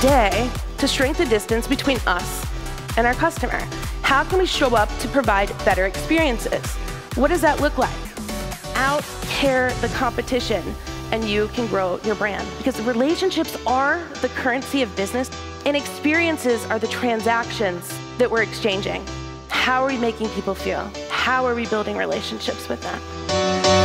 Today, to shrink the distance between us and our customer? How can we show up to provide better experiences? What does that look like? Out care the competition and you can grow your brand because relationships are the currency of business and experiences are the transactions that we're exchanging. How are we making people feel? How are we building relationships with them?